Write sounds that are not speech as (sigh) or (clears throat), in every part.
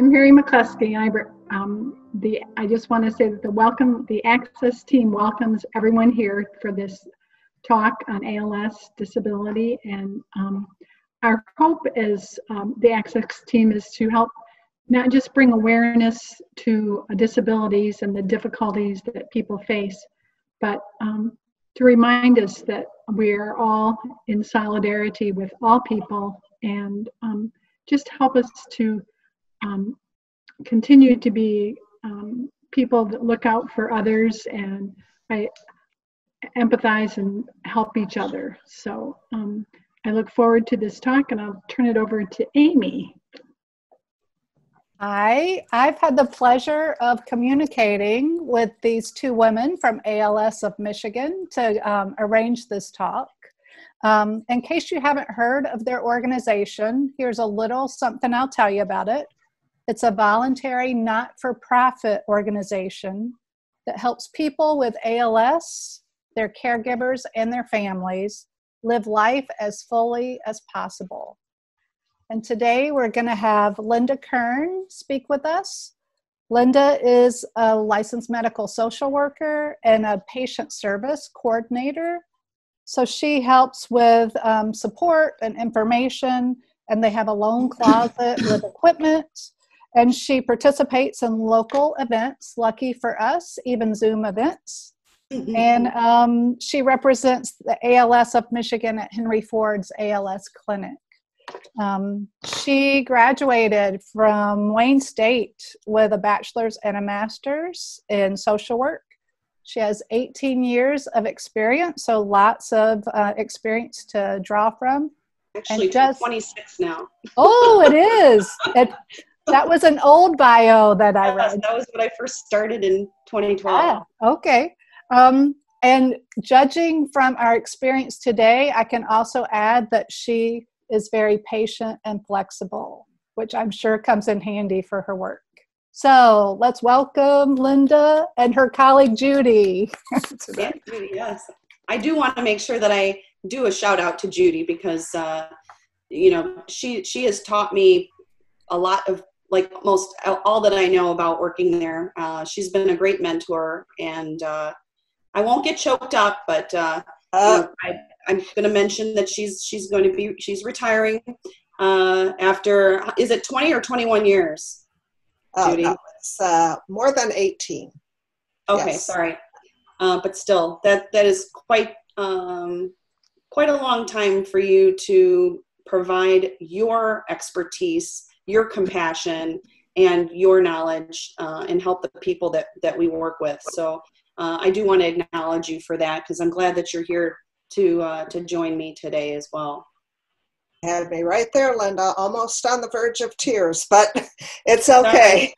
I'm Mary McCluskey. I, um, the, I just want to say that the welcome, the Access team welcomes everyone here for this talk on ALS disability. And um, our hope is um, the Access team is to help not just bring awareness to disabilities and the difficulties that people face, but um, to remind us that we are all in solidarity with all people and um, just help us to um, continue to be um, people that look out for others and I empathize and help each other. So um, I look forward to this talk and I'll turn it over to Amy. Hi, I've had the pleasure of communicating with these two women from ALS of Michigan to um, arrange this talk. Um, in case you haven't heard of their organization, here's a little something I'll tell you about it. It's a voluntary, not for profit organization that helps people with ALS, their caregivers, and their families live life as fully as possible. And today we're going to have Linda Kern speak with us. Linda is a licensed medical social worker and a patient service coordinator. So she helps with um, support and information, and they have a loan closet with equipment. And she participates in local events, lucky for us, even Zoom events. Mm-hmm. And um, she represents the ALS of Michigan at Henry Ford's ALS Clinic. Um, she graduated from Wayne State with a bachelor's and a master's in social work. She has 18 years of experience, so lots of uh, experience to draw from. Actually, and just, 26 now. oh, it is. (laughs) It, that was an old bio that I (laughs) read. That was when I first started in 2012. Ah, okay. Um, and judging from our experience today, I can also add that she is very patient and flexible, which I'm sure comes in handy for her work. So let's welcome Linda and her colleague Judy. (laughs) yeah, Judy, yes. I do want to make sure that I do a shout out to Judy because uh, you know she she has taught me a lot of like most all that I know about working there. Uh, she's been a great mentor, and uh, I won't get choked up, but uh, uh, I, I'm going to mention that she's she's going to be she's retiring uh, after is it 20 or 21 years? Oh, Judy? no, it's uh, more than 18. Okay, yes. sorry, uh, but still, that that is quite um, quite a long time for you to provide your expertise, your compassion, and your knowledge, uh, and help the people that that we work with. So. Uh, I do want to acknowledge you for that because I'm glad that you're here to uh, to join me today as well. Had me right there, Linda, almost on the verge of tears, but (laughs) it's okay.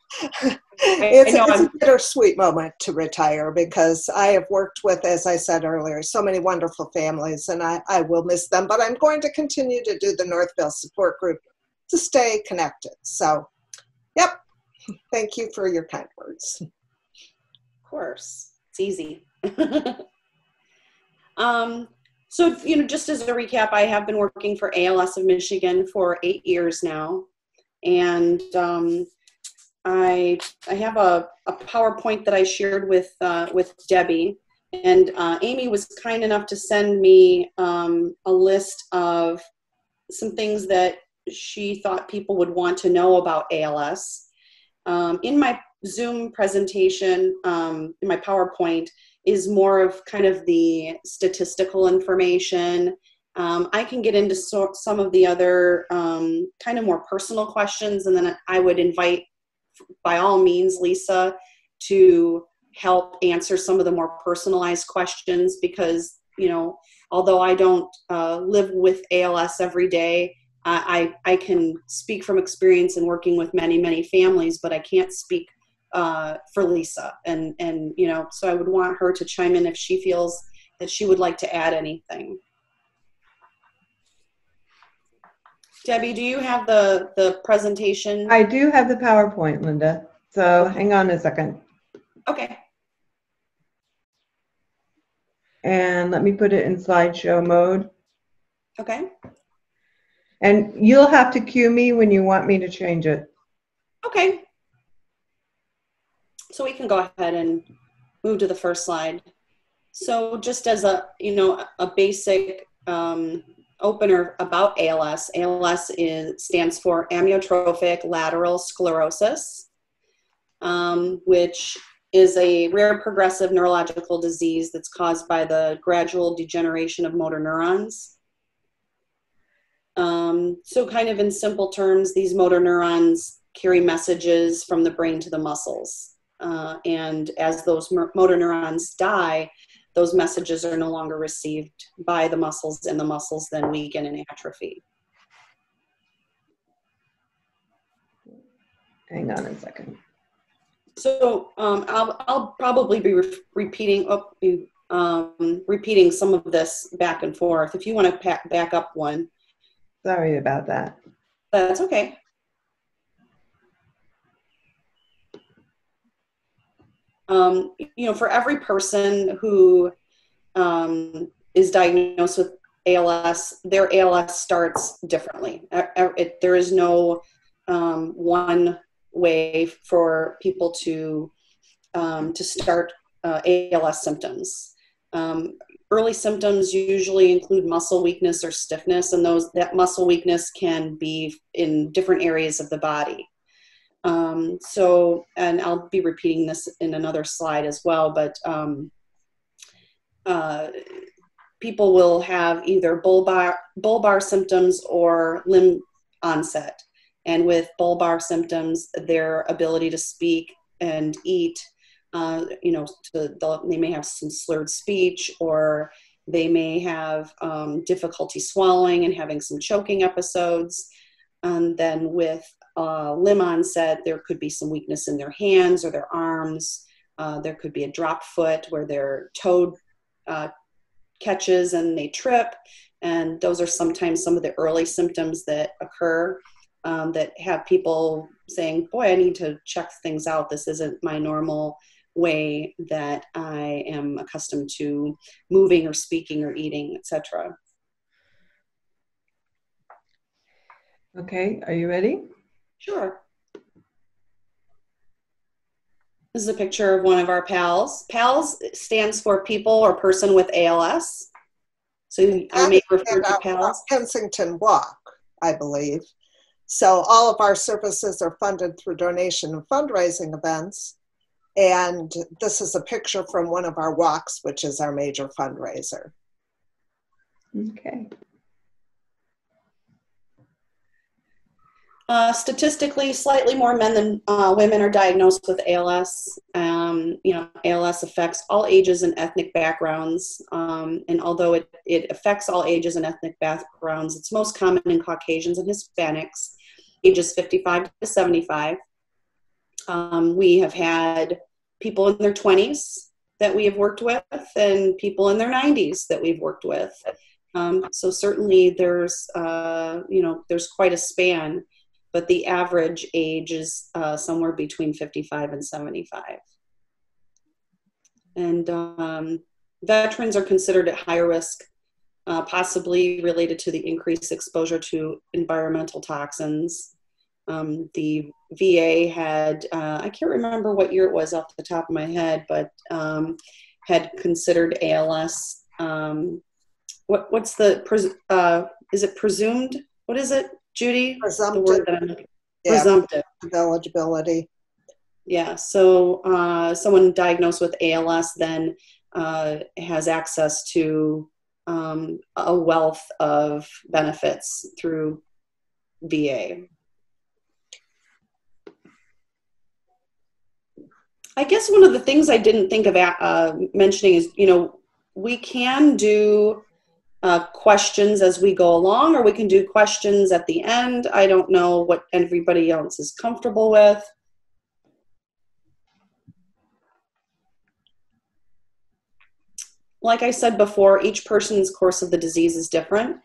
it's, it's a bittersweet moment to retire because I have worked with, as I said earlier, so many wonderful families, and I, I will miss them. But I'm going to continue to do the Northville Support Group to stay connected. So, yep. Thank you for your kind words. Of course, it's easy. (laughs) um, so, you know, just as a recap, I have been working for ALS of Michigan for eight years now. And um, I, I have a, a PowerPoint that I shared with, uh, with Debbie. And uh, Amy was kind enough to send me um, a list of some things that she thought people would want to know about ALS. Um, in my Zoom presentation, um, in my PowerPoint, is more of kind of the statistical information. Um, I can get into so, some of the other um, kind of more personal questions, and then I would invite, by all means, Lisa to help answer some of the more personalized questions because, you know, although I don't uh, live with ALS every day, I, I can speak from experience in working with many, many families, but I can't speak uh, for Lisa. And, and, you know, so I would want her to chime in if she feels that she would like to add anything. Debbie, do you have the, the presentation? I do have the PowerPoint, Linda. So hang on a second. Okay. And let me put it in slideshow mode. Okay. And you'll have to cue me when you want me to change it. Okay. So we can go ahead and move to the first slide. So just as a, you know, a basic um, opener about ALS, ALS is, stands for amyotrophic lateral sclerosis, um, which is a rare progressive neurological disease that's caused by the gradual degeneration of motor neurons. Um, so kind of in simple terms, these motor neurons carry messages from the brain to the muscles. Uh, and as those motor neurons die, those messages are no longer received by the muscles and the muscles then weaken and atrophy. Hang on a second. So um, I'll, I'll probably be re repeating oh, um, repeating some of this back and forth. If you want to back up one. Sorry about that. That's okay. Um, you know, for every person who um, is diagnosed with ALS, their ALS starts differently. It, there is no um, one way for people to um, to start uh, ALS symptoms. Early symptoms usually include muscle weakness or stiffness, and those that muscle weakness can be in different areas of the body. Um, so, and I'll be repeating this in another slide as well, but um, uh, people will have either bulbar, bulbar symptoms or limb onset. And with bulbar symptoms, their ability to speak and eat, uh, you know, to, they may have some slurred speech or they may have um, difficulty swallowing and having some choking episodes. And then with uh, limb onset, there could be some weakness in their hands or their arms. Uh, there could be a drop foot where their toe uh, catches and they trip. And those are sometimes some of the early symptoms that occur um, that have people saying, Boy, I need to check things out. This isn't my normal way that I am accustomed to moving or speaking or eating, etc. Okay, are you ready? Sure. This is a picture of one of our PALS. PALS stands for people or person with ALS. So you may refer to PALS. Kensington Walk, I believe. So all of our services are funded through donation and fundraising events. And this is a picture from one of our walks, which is our major fundraiser. Okay. Uh, statistically, slightly more men than uh, women are diagnosed with ALS. Um, you know, ALS affects all ages and ethnic backgrounds. Um, and although it, it affects all ages and ethnic backgrounds, it's most common in Caucasians and Hispanics, ages 55 to 75. Um, we have had people in their 20s that we have worked with, and people in their 90s that we've worked with. Um, so certainly, there's uh, you know there's quite a span but the average age is uh, somewhere between 55 and 75. And um, veterans are considered at higher risk, uh, possibly related to the increased exposure to environmental toxins. Um, the VA had, uh, I can't remember what year it was off the top of my head, but um, had considered ALS. Um, what, what's the, uh, is it presumed? What is it? Judy? Presumptive. Yeah, Presumptive. eligibility. Yeah, so uh, someone diagnosed with ALS then uh, has access to um, a wealth of benefits through VA. I guess one of the things I didn't think of uh, mentioning is, you know, we can do uh, questions as we go along, or we can do questions at the end. I don't know what everybody else is comfortable with. Like I said before, each person's course of the disease is different.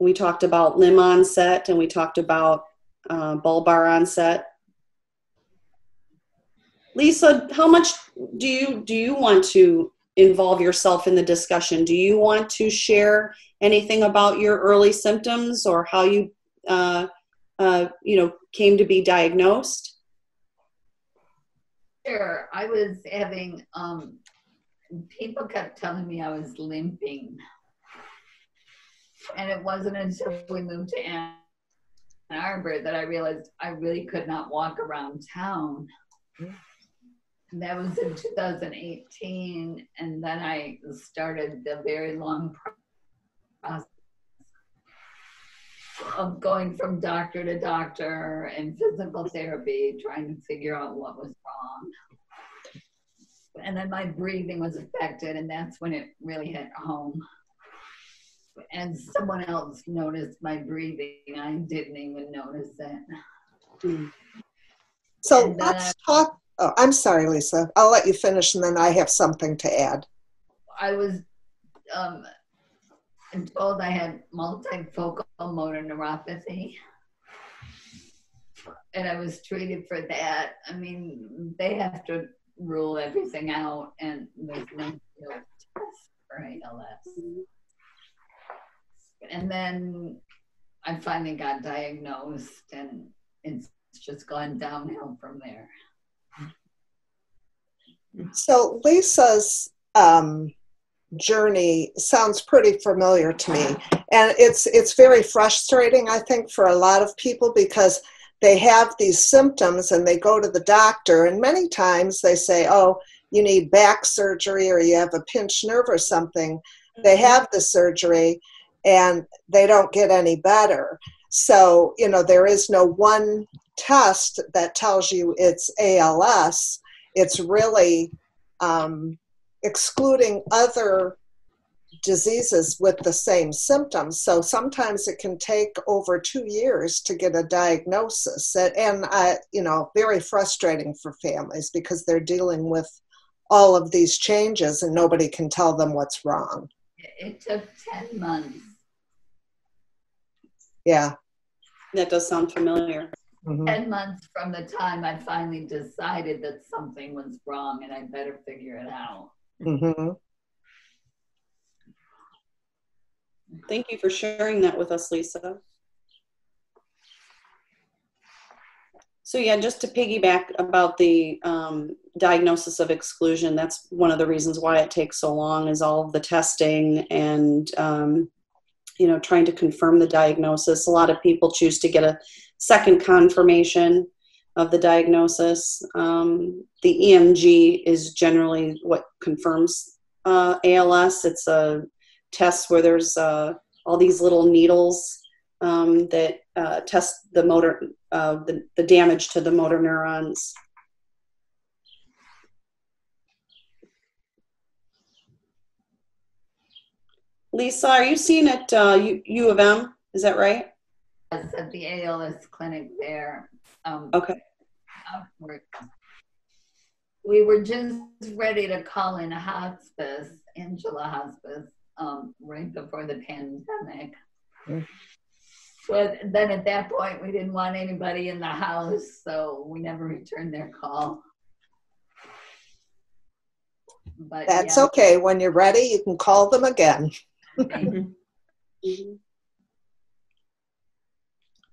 We talked about limb onset and we talked about uh, bulbar onset. Lisa, how much do you do you want to involve yourself in the discussion. Do you want to share anything about your early symptoms or how you uh, uh, you know, came to be diagnosed? Sure. I was having, um, people kept telling me I was limping. And it wasn't until we moved to Ann Arbor that I realized I really could not walk around town. And that was in 2018. And then I started the very long process of going from doctor to doctor and physical therapy, trying to figure out what was wrong. And then my breathing was affected, and that's when it really hit home. And someone else noticed my breathing. I didn't even notice it. So let's talk. Oh, I'm sorry, Lisa. I'll let you finish and then I have something to add. I was um, told I had multifocal motor neuropathy. And I was treated for that. I mean, they have to rule everything out, and there's no test for ALS. And then I finally got diagnosed, and it's just gone downhill from there. So Lisa's um, journey sounds pretty familiar to me, and it's it's very frustrating. I think for a lot of people because they have these symptoms and they go to the doctor, and many times they say, "Oh, you need back surgery or you have a pinched nerve or something." They have the surgery, and they don't get any better. So you know there is no one test that tells you it's ALS. It's really um, excluding other diseases with the same symptoms. So sometimes it can take over two years to get a diagnosis, and, and uh, you know, very frustrating for families because they're dealing with all of these changes and nobody can tell them what's wrong. It took 10 months. Yeah. That does sound familiar. Mhm. 10 months from the time I finally decided that something was wrong and I better figure it out. Mhm. Thank you for sharing that with us, Lisa. So yeah, just to piggyback about the um, diagnosis of exclusion, that's one of the reasons why it takes so long is all of the testing and um, you know trying to confirm the diagnosis. A lot of people choose to get a second confirmation of the diagnosis. Um, the EMG is generally what confirms uh, ALS. It's a test where there's uh, all these little needles um, that uh, test the motor, uh, the, the damage to the motor neurons. Lisa, are you seeing at uh, U, U of M? Is that right? At the ALS clinic there. Um, Okay. We were just ready to call in a hospice, Angela Hospice, um, right before the pandemic. Mm. But then at that point, we didn't want anybody in the house, so we never returned their call. But That's yeah, okay. When you're ready, you can call them again. (laughs)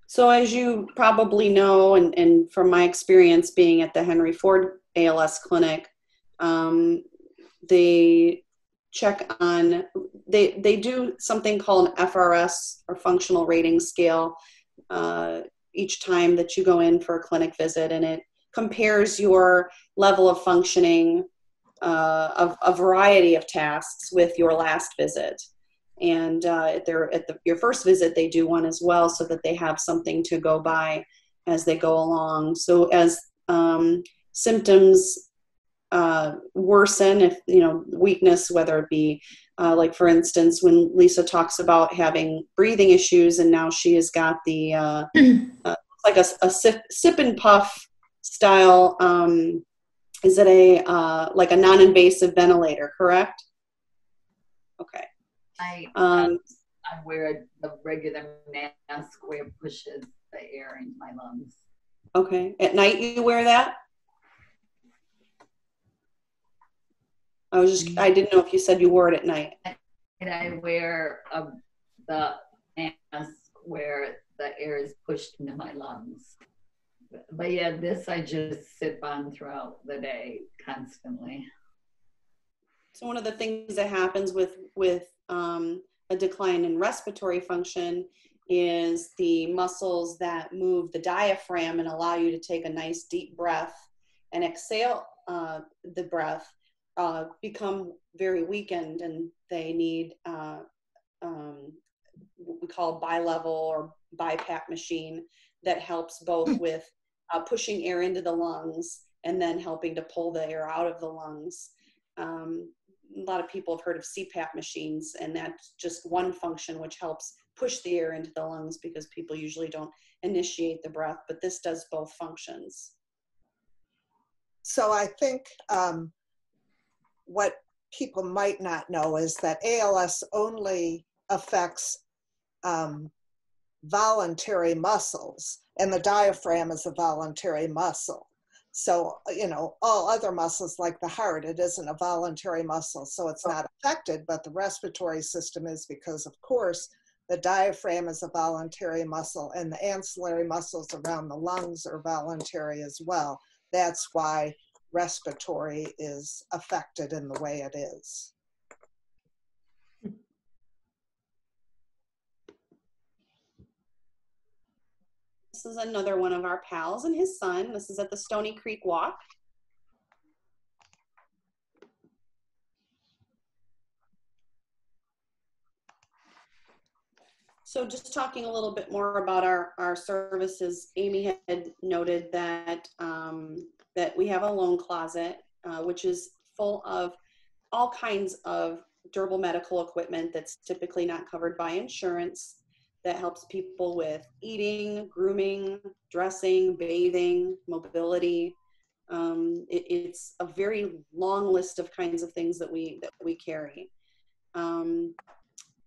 So, as you probably know, and, and from my experience being at the Henry Ford ALS clinic, um, they check on they they do something called an FRS or functional rating scale uh, each time that you go in for a clinic visit, and it compares your level of functioning uh, of a variety of tasks with your last visit and uh, at their at the, your first visit they do one as well so that they have something to go by as they go along. So as um, symptoms uh, worsen if you know weakness whether it be uh, like for instance when lisa talks about having breathing issues and now she has got the uh, (clears throat) uh, like a, a sip, sip and puff style um, is it a uh, like a non-invasive ventilator correct? Okay I, um, I wear the regular mask where it pushes the air into my lungs. Okay. At night you wear that? I was just I didn't know if you said you wore it at night. And I wear um, the mask where the air is pushed into my lungs. But, but yeah, this I just sip on throughout the day constantly. So one of the things that happens with with um, a decline in respiratory function is the muscles that move the diaphragm and allow you to take a nice deep breath and exhale uh, the breath uh, become very weakened and they need uh, um, what we call bi-level or BiPAP machine that helps both with uh, pushing air into the lungs and then helping to pull the air out of the lungs. Um, a lot of people have heard of CPAP machines, and that's just one function which helps push the air into the lungs because people usually don't initiate the breath, but this does both functions. So I think um, what people might not know is that ALS only affects um, voluntary muscles, and the diaphragm is a voluntary muscle. So, uh, you know, all other muscles like the heart, it isn't a voluntary muscle, so it's oh. not affected, but the respiratory system is because, of course, the diaphragm is a voluntary muscle and the ancillary muscles around the lungs are voluntary as well. That's why respiratory is affected in the way it is. This is another one of our pals and his son. This is at the Stony Creek Walk. So just talking a little bit more about our, our services, Amy had noted that, um, that we have a loan closet, uh, which is full of all kinds of durable medical equipment that's typically not covered by insurance that helps people with eating, grooming, dressing, bathing, mobility. Um, it, it's a very long list of kinds of things that we that we carry. Um,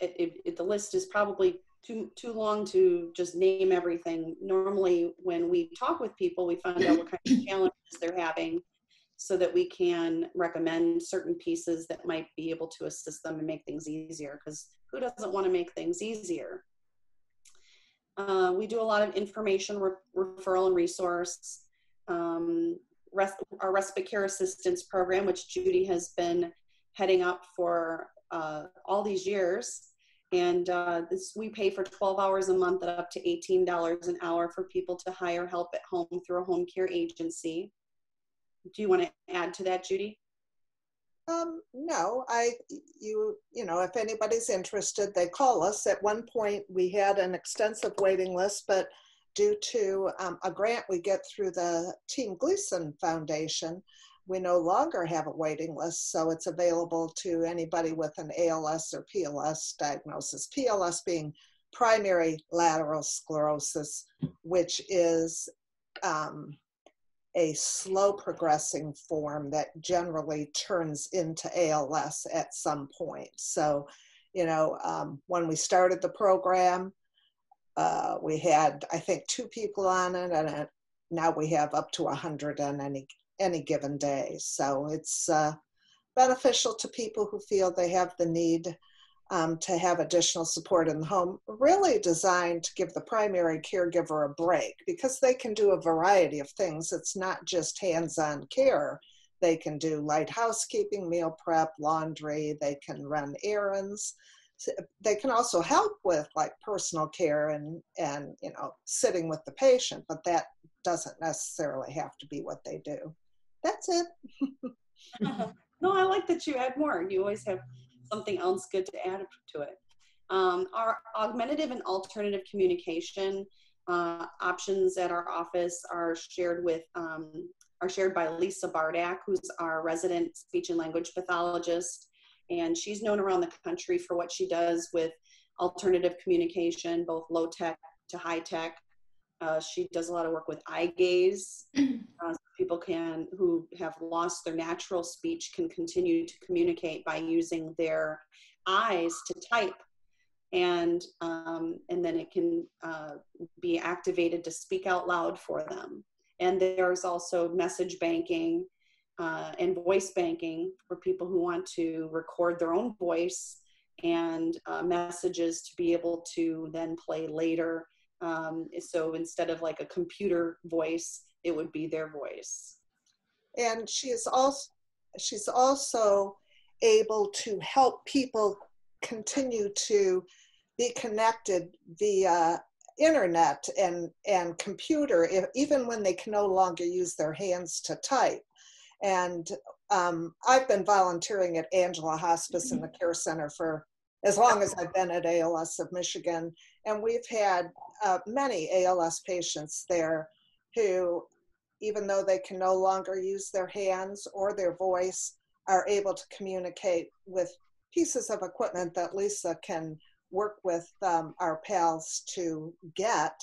it, it, the list is probably too too long to just name everything. Normally, when we talk with people, we find out what kind of challenges they're having, so that we can recommend certain pieces that might be able to assist them and make things easier. Because who doesn't want to make things easier? Uh, we do a lot of information re referral and resource. Um, res our respite care assistance program, which Judy has been heading up for uh, all these years. And uh, this, we pay for 12 hours a month at up to $18 an hour for people to hire help at home through a home care agency. Do you want to add to that, Judy? Um, no, I, you, you know, if anybody's interested, they call us. At one point, we had an extensive waiting list, but due to um, a grant we get through the Team Gleason Foundation, we no longer have a waiting list. So it's available to anybody with an ALS or PLS diagnosis. PLS being primary lateral sclerosis, which is um, a slow progressing form that generally turns into ALS at some point. So, you know, um, when we started the program, uh, we had, I think, two people on it, and now we have up to 100 on any, any given day. So it's uh, beneficial to people who feel they have the need um, to have additional support in the home, really designed to give the primary caregiver a break because they can do a variety of things. It's not just hands on care. They can do light housekeeping, meal prep, laundry, they can run errands. They can also help with like personal care and, and you know sitting with the patient, but that doesn't necessarily have to be what they do. That's it. (laughs) no, I like that you add more. You always have something else good to add to it. Um, our augmentative and alternative communication uh, options at our office are shared with um, are shared by Lisa Bardach, who's our resident speech and language pathologist, and she's known around the country for what she does with alternative communication, both low tech to high tech. Uh, she does a lot of work with eye gaze. (clears throat) Uh, people can who have lost their natural speech can continue to communicate by using their eyes to type. And um, and then it can uh, be activated to speak out loud for them. And there's also message banking uh, and voice banking for people who want to record their own voice and uh, messages to be able to then play later. Um, so instead of like a computer voice, it would be their voice. And she is also she's also able to help people continue to be connected via internet and and computer if, even when they can no longer use their hands to type. And um, i've been volunteering at angela hospice in the care center for as long as i've been at als of michigan. And we've had uh, many als patients there who even though they can no longer use their hands or their voice are able to communicate with pieces of equipment that lisa can work with um, our pals to get.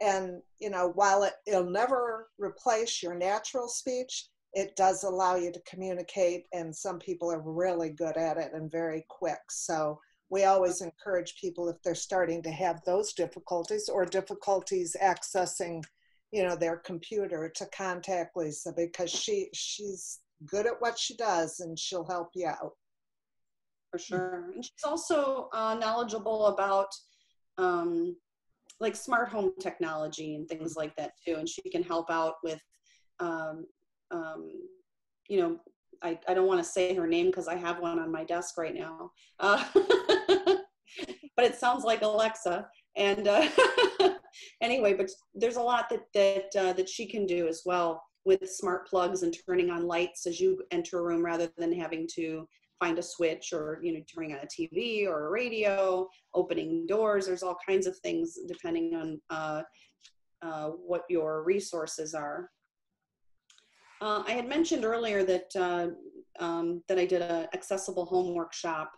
And, you know, while it, it'll never replace your natural speech, it does allow you to communicate, and some people are really good at it and very quick. So we always encourage people if they're starting to have those difficulties or difficulties accessing, you know, their computer to contact Lisa because she she's good at what she does and she'll help you out for sure. And she's also uh, knowledgeable about um, like smart home technology and things like that too. And she can help out with, um, um, you know, I, I don't want to say her name because I have one on my desk right now. Uh, (laughs) but it sounds like Alexa. And uh, (laughs) anyway, but there's a lot that that uh, that she can do as well with smart plugs and turning on lights as you enter a room rather than having to find a switch or you know turning on a tv or a radio opening doors. There's all kinds of things depending on uh, uh, what your resources are. Uh, i had mentioned earlier that uh, um, that i did an accessible home workshop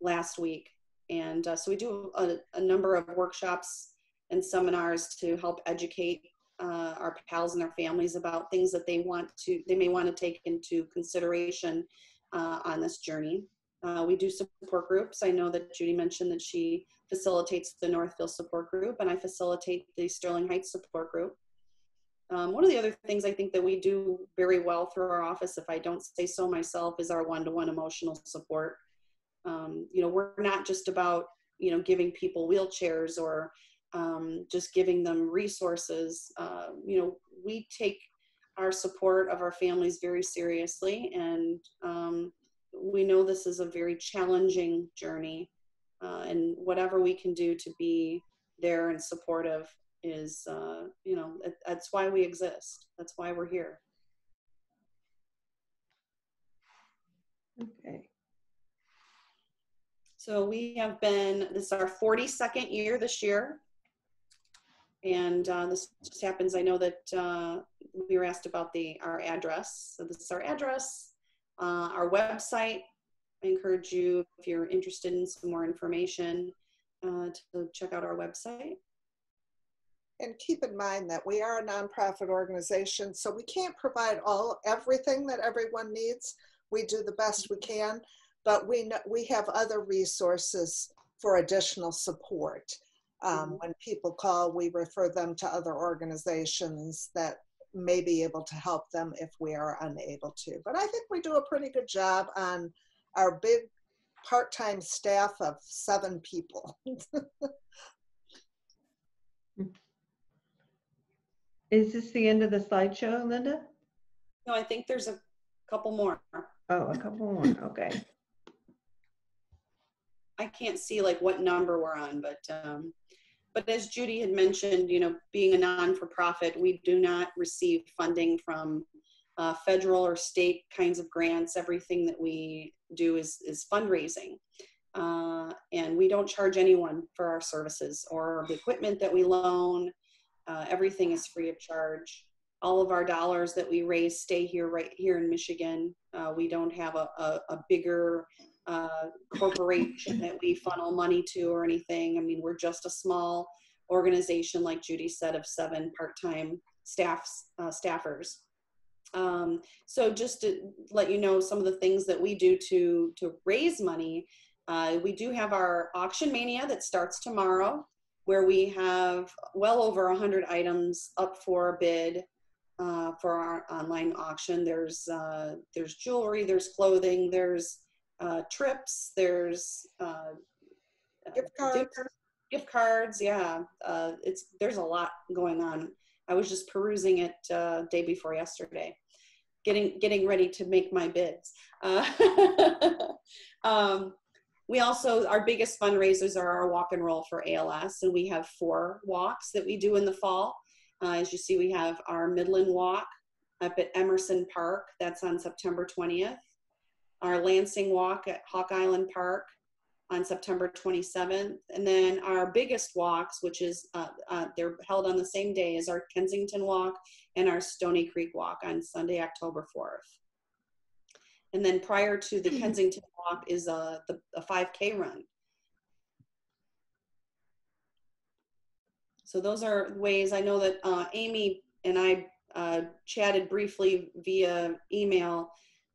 last week. And uh, so we do a, a, number of workshops and seminars to help educate uh, our pals and their families about things that they want to they may want to take into consideration uh, on this journey. Uh, we do support groups. I know that Judy mentioned that she facilitates the Northville support group, and I facilitate the Sterling Heights support group. Um, one of the other things I think that we do very well through our office, if I don't say so myself, is our one-to-one emotional support. Um, you know, we're not just about you know giving people wheelchairs or um, just giving them resources. Uh, you know, we take our support of our families very seriously, and um, we know this is a very challenging journey. Uh, and whatever we can do to be there and supportive is, uh, you know, that's why we exist. That's why we're here. Okay. So we have been, this is our 42nd year this year. And uh, this just happens, I know that uh, we were asked about the our address. So this is our address, uh, our website. I encourage you, if you're interested in some more information, uh, to check out our website. And keep in mind that we are a nonprofit organization, so we can't provide all everything that everyone needs. We do the best we can, but we know, we have other resources for additional support. Um, mm-hmm. When people call, we refer them to other organizations that may be able to help them if we are unable to. But I think we do a pretty good job on our big part time staff of seven people. (laughs) Is this the end of the slideshow, Linda? No, I think there's a couple more. Oh, a couple more. Okay. I can't see like what number we're on, but um, but as Judy had mentioned, you know, being a non-for-profit, we do not receive funding from uh, federal or state kinds of grants. Everything that we do is is fundraising, uh, and we don't charge anyone for our services or the equipment that we loan. Uh, everything is free of charge. All of our dollars that we raise stay here, right here in Michigan. Uh, we don't have a, a, a bigger uh, corporation that we funnel money to or anything. I mean, we're just a small organization, like Judy said, of seven part-time staffs, uh, staffers. Um, so just to let you know some of the things that we do to, to raise money, uh, we do have our auction mania that starts tomorrow, where we have well over 100 items up for a bid uh, for our online auction. There's uh, there's jewelry, there's clothing, there's uh, trips, there's uh, gift cards. gift cards. Yeah, uh, it's there's a lot going on. I was just perusing it uh, day before yesterday, getting getting ready to make my bids. Uh, (laughs) um, we also our biggest fundraisers are our walk and roll for ALS, and we have four walks that we do in the fall. Uh, as you see, we have our Midland Walk up at Emerson Park. That's on September 20th. Our Lansing Walk at Hawk Island Park on September 27th. And then our biggest walks, which is uh, uh, they're held on the same day as our Kensington Walk and our Stony Creek Walk on Sunday, October 4th. And then prior to the Kensington Walk is uh, the, a 5K run. So those are ways I know that uh, Amy and I uh, chatted briefly via email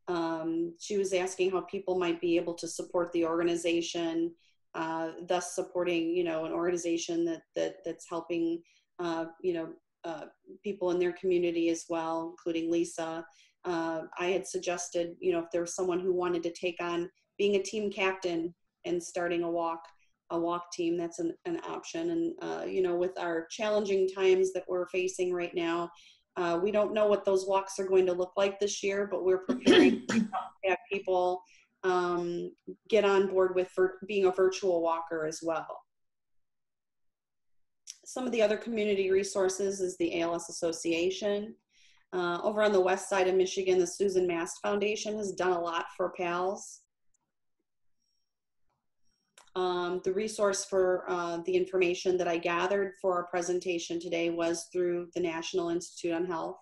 um, she was asking how people might be able to support the organization, uh, thus supporting, you know, an organization that, that that's helping, uh, you know, uh, people in their community as well, including Lisa. Uh, I had suggested, you know, if there was someone who wanted to take on being a team captain and starting a walk, a walk team, that's an, an option. And, uh, you know, with our challenging times that we're facing right now, uh, we don't know what those walks are going to look like this year, but we're preparing to have people um, get on board with being a virtual walker as well. Some of the other community resources is the ALS Association. Uh, over on the west side of Michigan, the Susan Mast Foundation has done a lot for PALS. Um, the resource for uh, the information that I gathered for our presentation today was through the National Institute on Health.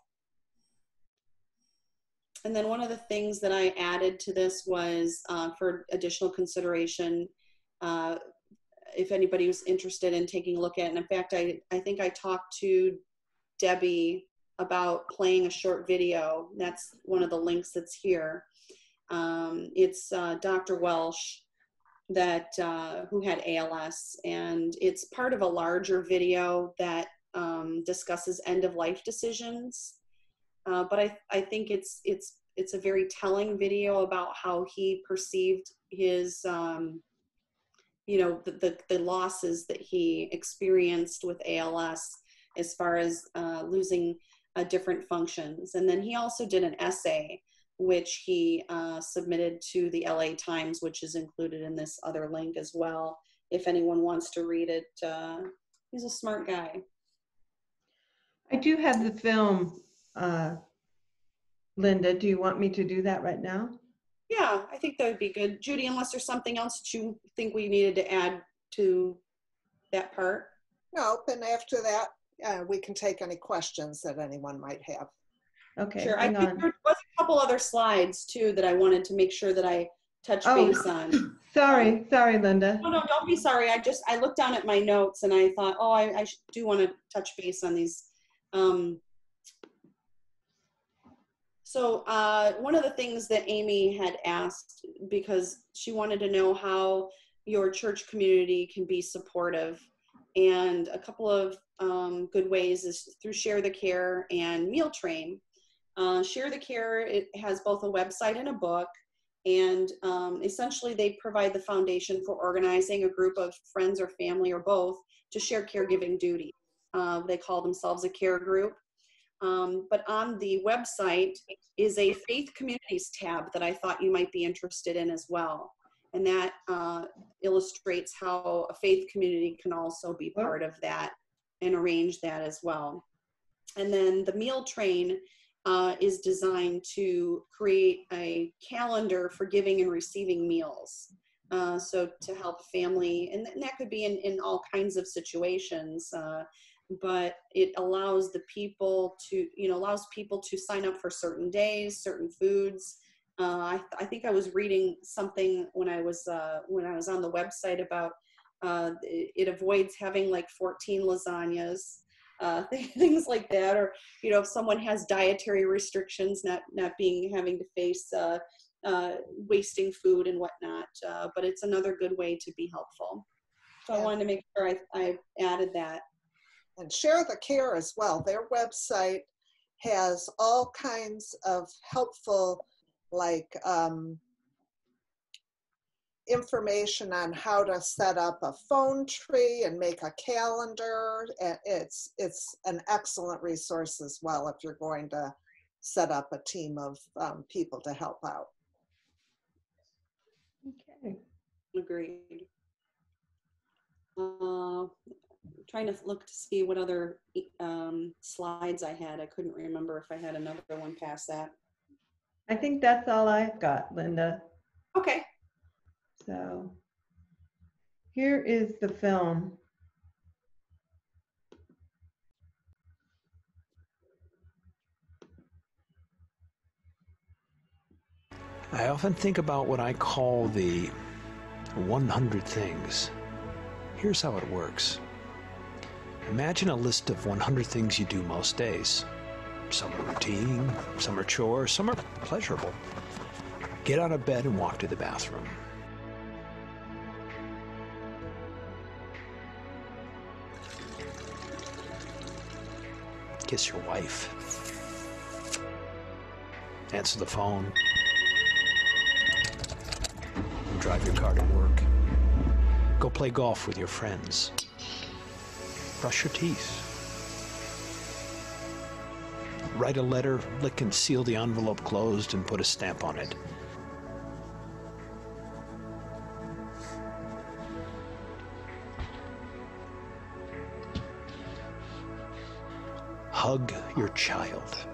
And then one of the things that I added to this was uh, for additional consideration, uh, if anybody was interested in taking a look at, and in fact, I, I think I talked to Debbie about playing a short video. That's one of the links that's here. Um, it's uh, Dr. Welsh that uh, who had ALS, and it's part of a larger video that um, discusses end of life decisions. Uh, but I, I think it's it's it's a very telling video about how he perceived his um, you know the, the, the losses that he experienced with ALS as far as uh, losing uh, different functions. And then he also did an essay which he uh, submitted to the LA Times, which is included in this other link as well. If anyone wants to read it, uh, he's a smart guy. I do have the film, uh, Linda. Do you want me to do that right now? Yeah, I think that would be good. Judy, unless there's something else that you think we needed to add to that part? No, and after that, uh, we can take any questions that anyone might have. Okay. Sure. I think on. there was a couple other slides too that I wanted to make sure that I touch oh, base on. (laughs) Sorry, sorry, Linda. No, no, don't be sorry. I just I looked down at my notes and I thought, oh, I, I do want to touch base on these. Um, so uh, one of the things that Amy had asked because she wanted to know how your church community can be supportive, and a couple of um, good ways is through Share the Care and Meal Train. Uh, Share the Care it has both a website and a book, and um, essentially they provide the foundation for organizing a group of friends or family or both to share caregiving duty. Uh, they call themselves a care group. Um, but on the website is a faith communities tab that I thought you might be interested in as well. And that uh, illustrates how a faith community can also be part of that and arrange that as well. And then the meal train uh, is designed to create a calendar for giving and receiving meals. Uh, so to help family, and, and, that could be in, in all kinds of situations, uh, but it allows the people to, you know, allows people to sign up for certain days, certain foods. Uh, I, I, think I was reading something when I was uh, when I was on the website about uh, it, it avoids having like 14 lasagnas uh, (laughs) things like that, or you know, if someone has dietary restrictions, not not being having to face uh, uh, wasting food and whatnot. Uh, but it's another good way to be helpful. So yeah. I wanted to make sure I, I added that. And share the care as well. Their website has all kinds of helpful, like um, information on how to set up a phone tree and make a calendar. It's, it's an excellent resource as well if you're going to set up a team of um, people to help out. Okay. Agreed. Uh, trying to look to see what other um, slides I had. I couldn't remember if I had another one past that. I think that's all I've got, Linda. Okay. So here is the film. I often think about what I call the 100 things. Here's how it works. Imagine a list of 100 things you do most days. Some are routine, some are chores, some are pleasurable. Get out of bed and walk to the bathroom. Kiss your wife. Answer the phone. Drive your car to work. Go play golf with your friends. Brush your teeth. Write a letter, lick and seal the envelope closed, and put a stamp on it. Hug your child.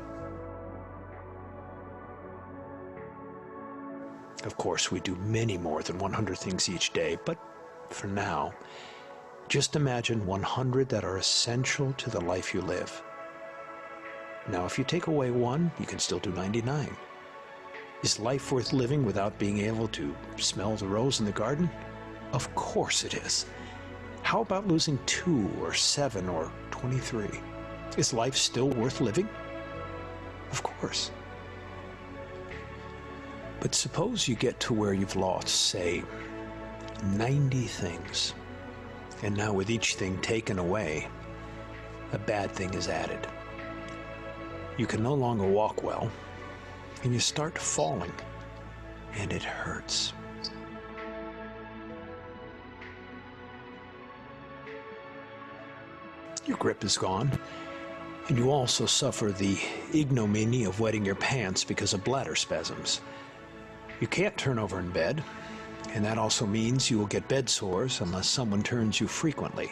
Of course, we do many more than 100 things each day, but for now, just imagine 100 that are essential to the life you live. Now, if you take away one, you can still do 99. Is life worth living without being able to smell the rose in the garden? Of course it is. How about losing two or seven or 23? Is life still worth living? Of course. But suppose you get to where you've lost, say, 90 things. And now, with each thing taken away, a bad thing is added. You can no longer walk well, and you start falling, and it hurts. Your grip is gone, and you also suffer the ignominy of wetting your pants because of bladder spasms. You can't turn over in bed, and that also means you will get bed sores unless someone turns you frequently.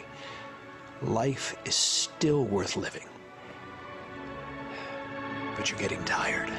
Life is still worth living. But you're getting tired.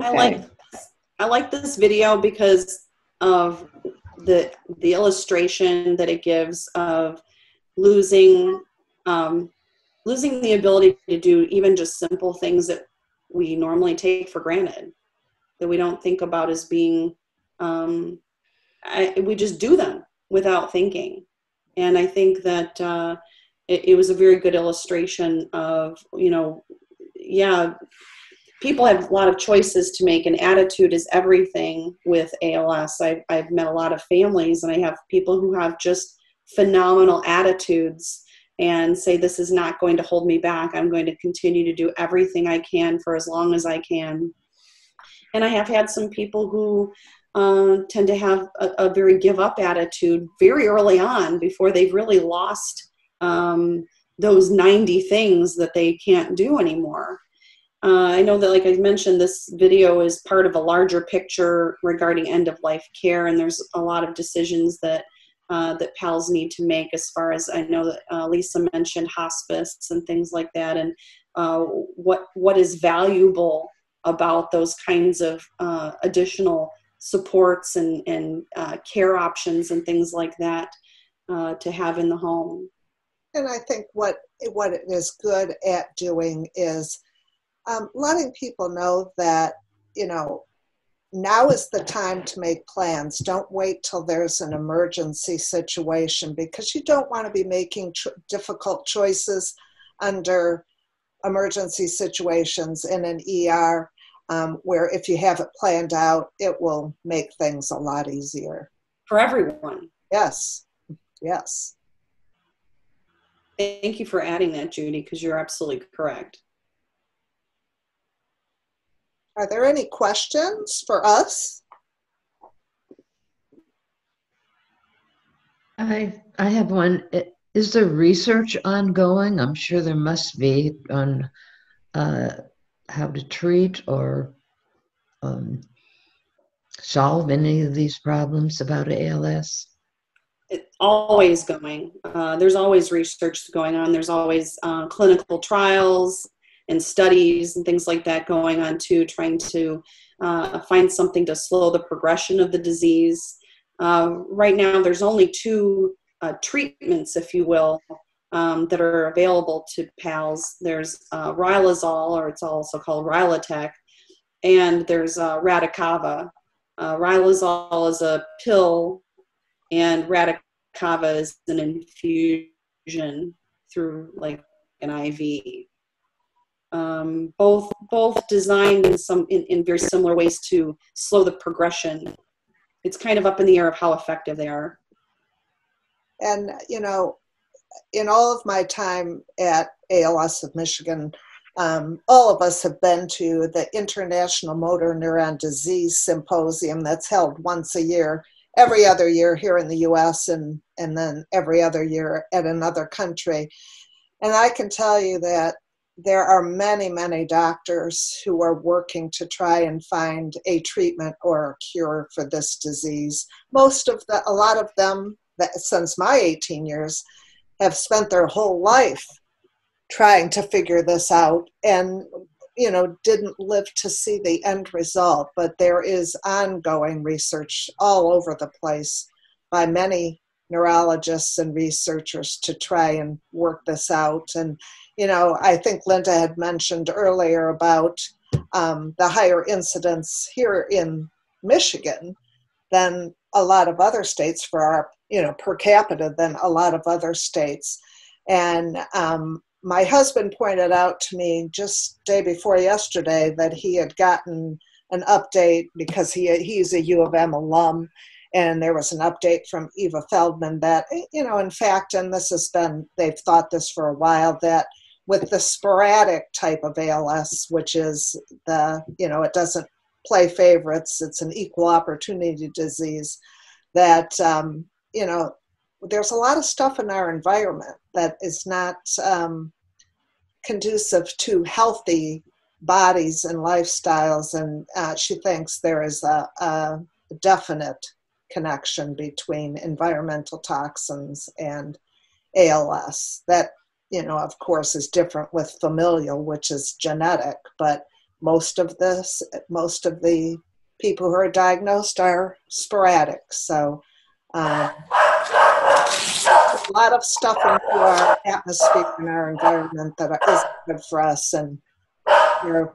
I like I like this video because of the the illustration that it gives of losing um, losing the ability to do even just simple things that we normally take for granted that we don't think about as being um, I, we just do them without thinking. And i think that uh, it, it was a very good illustration of you know yeah people have a lot of choices to make and attitude is everything with als I've, I've met a lot of families and i have people who have just phenomenal attitudes and say this is not going to hold me back. I'm going to continue to do everything i can for as long as i can. And i have had some people who uh, tend to have a, a, very give up attitude very early on before they've really lost um, those 90 things that they can't do anymore uh, I know that, like I mentioned, this video is part of a larger picture regarding end of life care, and there's a lot of decisions that uh, that pals need to make. As far as I know, that uh, Lisa mentioned hospice and things like that, and uh, what what is valuable about those kinds of uh, additional supports and and uh, care options and things like that. to have in the home. And I think what what it is good at doing is um, letting people know that you know now is the time to make plans. Don't wait till there's an emergency situation because you don't want to be making tr- difficult choices under emergency situations in an ER um, where if you have it planned out, it will make things a lot easier. For everyone. Yes, yes. Thank you for adding that, Judy, because you're absolutely correct. Are there any questions for us? I I have one. Is there research ongoing? I'm sure there must be on uh, how to treat or um, solve any of these problems about ALS? It's always going. Uh, there's always research going on. There's always uh, clinical trials and studies and things like that going on too, trying to uh, find something to slow the progression of the disease. Uh, right now, there's only two uh, treatments, if you will, um, that are available to PALS. There's uh, Riluzole, or it's also called Rilutek, and there's uh, Radicava. Uh, Riluzole is a pill, and Radicava is an infusion through like an IV. Um, both both designed in some in, in very similar ways to slow the progression. It's kind of up in the air of how effective they are. And you know, in all of my time at ALS of Michigan, um, all of us have been to the International Motor Neuron Disease Symposium that's held once a year, every other year here in the US, and, and then every other year at another country. And I can tell you that there are many, many doctors who are working to try and find a treatment or a cure for this disease. Most of the, a lot of them, that, since my 18 years, have spent their whole life trying to figure this out and you know didn't live to see the end result but there is ongoing research all over the place by many neurologists and researchers to try and work this out. And you know i think linda had mentioned earlier about um, the higher incidence here in michigan than a lot of other states for our you know per capita than a lot of other states. And um, my husband pointed out to me just day before yesterday that he had gotten an update because he he's a U of M alum and there was an update from Eva Feldman that you know in fact and this has been they've thought this for a while that with the sporadic type of ALS which is the you know it doesn't play favorites it's an equal opportunity disease that um, you know there's a lot of stuff in our environment that is not um, conducive to healthy bodies and lifestyles. And uh, she thinks there is a, a definite connection between environmental toxins and ALS. That, you know, of course, is different with familial, which is genetic, but most of this, most of the people who are diagnosed are sporadic. So, uh, a lot of stuff into our atmosphere and our environment that isn't good for us, and you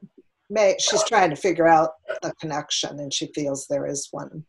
may, she's trying to figure out the connection, and she feels there is one.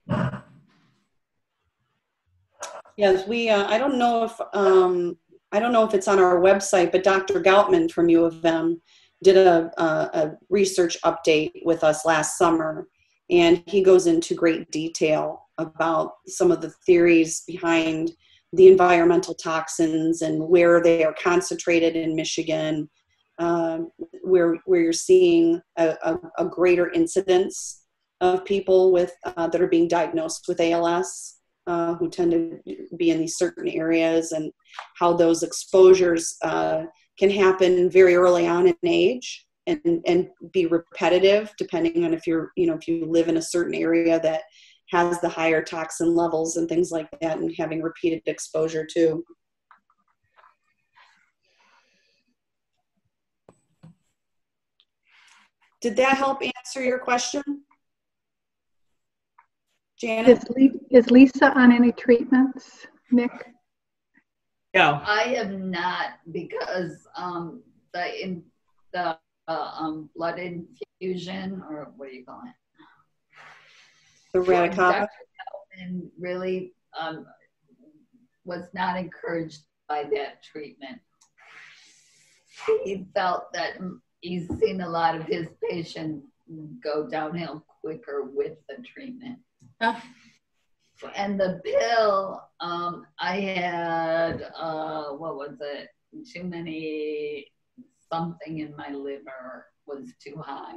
Yes, we. Uh, I don't know if um, I don't know if it's on our website, but Dr. Goutman from U of M did a, a, a research update with us last summer, and he goes into great detail about some of the theories behind the environmental toxins and where they are concentrated in Michigan, um, where where you're seeing a, a, a greater incidence of people with uh, that are being diagnosed with ALS uh, who tend to be in these certain areas and how those exposures uh, can happen very early on in age and, and be repetitive depending on if you're you know if you live in a certain area that has the higher toxin levels and things like that and having repeated exposure too. Did that help answer your question Janet? Is, is Lisa on any treatments, Nick? No. I am not because um, the in the uh, um, blood infusion or what do you call it? The Radicava. Dr. Really um, was not encouraged by that treatment. He felt that he's seen a lot of his patients go downhill quicker with the treatment. And the pill, um, I had, uh, what was it? Too many, something in my liver was too high.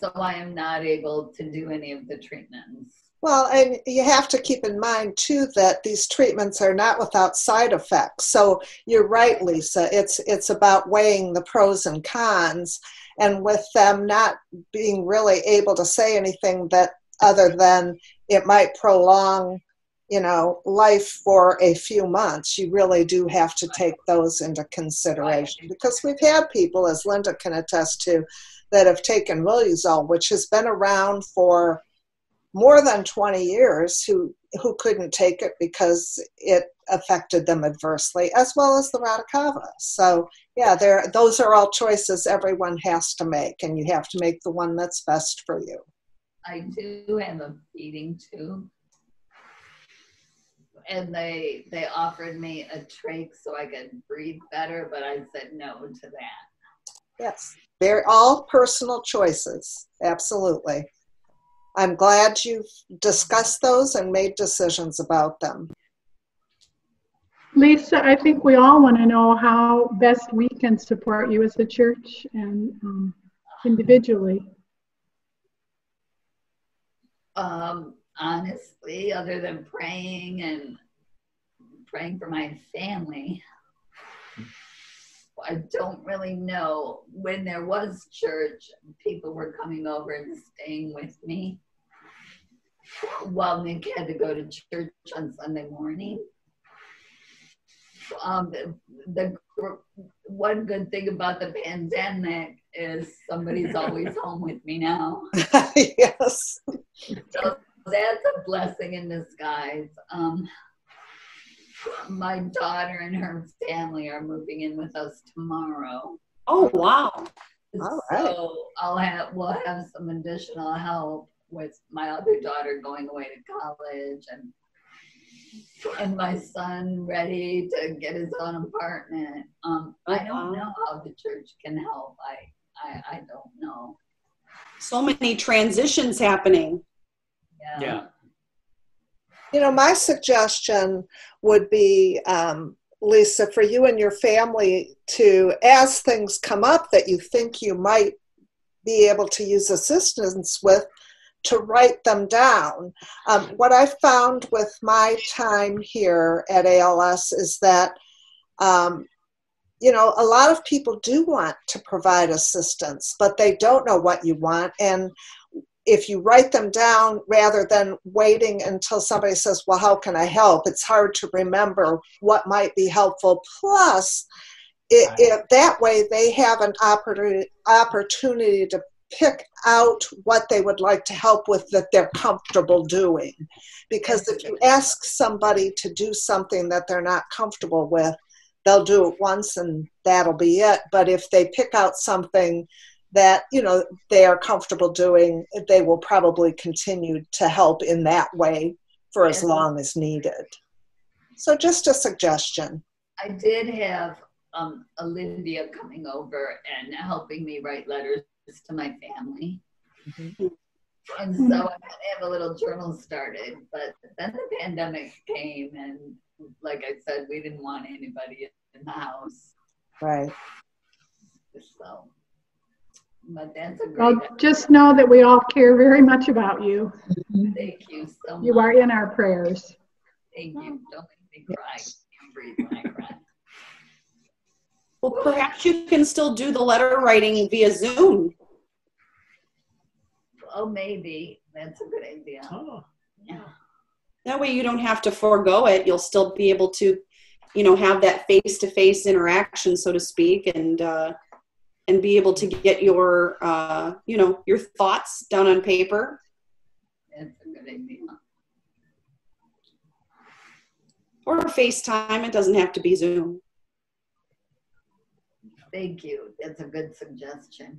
So I am not able to do any of the treatments. Well, and you have to keep in mind too that these treatments are not without side effects. So you're right, Lisa. It's it's about weighing the pros and cons, and with them not being really able to say anything that other than it might prolong, you know, life for a few months. You really do have to take those into consideration because we've had people, as Linda can attest to, that have taken Riluzole, which has been around for more than 20 years who who couldn't take it because it affected them adversely as well as the radicava so yeah there those are all choices everyone has to make and you have to make the one that's best for you I do have a feeding tube. And they they offered me a trach so I could breathe better, but I said no to that. yes they're all personal choices absolutely i'm glad you've discussed those and made decisions about them Lisa, I think we all want to know how best we can support you as a church and um, individually. Um, honestly, other than praying and praying for my family, I don't really know. When there was church, people were coming over and staying with me while Nick had to go to church on Sunday morning. Um, the, the one good thing about the pandemic is somebody's always (laughs) home with me now. (laughs) yes So that's a blessing in disguise. Um, my daughter and her family are moving in with us tomorrow. Oh wow. All right. So I'll have we'll have some additional help with my other daughter going away to college and and my son ready to get his own apartment. Um, I don't know how the church can help. I I, I don't know. So many transitions happening. Yeah. Yeah. You know, my suggestion would be, um, Lisa, for you and your family to, as things come up that you think you might be able to use assistance with, to write them down. Um, what I found with my time here at ALS is that, um, you know, a lot of people do want to provide assistance, but they don't know what you want. And if you write them down rather than waiting until somebody says, Well, how can I help? It's hard to remember what might be helpful. Plus, it, it, that way they have an opportunity, opportunity to pick out what they would like to help with that they're comfortable doing. Because if you ask somebody to do something that they're not comfortable with, they'll do it once and that'll be it. But if they pick out something that you know they are comfortable doing, they will probably continue to help in that way for as long as needed. So just a suggestion. I did have um, Olivia coming over and helping me write letters to my family. Mm-hmm. And so I kind of have a little journal started, but then the pandemic came, and like I said, we didn't want anybody in the house. Right. So, but that's a great. Well, just know that we all care very much about you. Thank you so much. You are in our prayers. Thank you. Don't make me cry. I can't breathe when I cry. Well, perhaps you can still do the letter writing via Zoom. Oh, maybe that's a good idea. Oh. Yeah. That way you don't have to forego it. You'll still be able to, you know, have that face-to-face interaction, so to speak, and uh, and be able to get your, uh, you know, your thoughts down on paper. That's a good idea. Or FaceTime. It doesn't have to be Zoom. Thank you. That's a good suggestion.